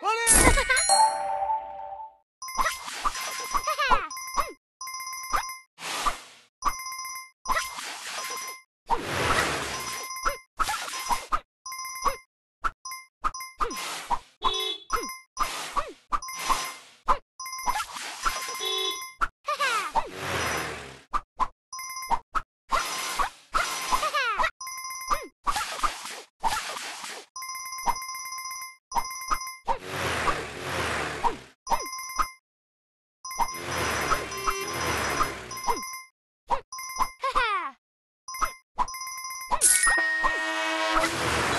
好嘞。Música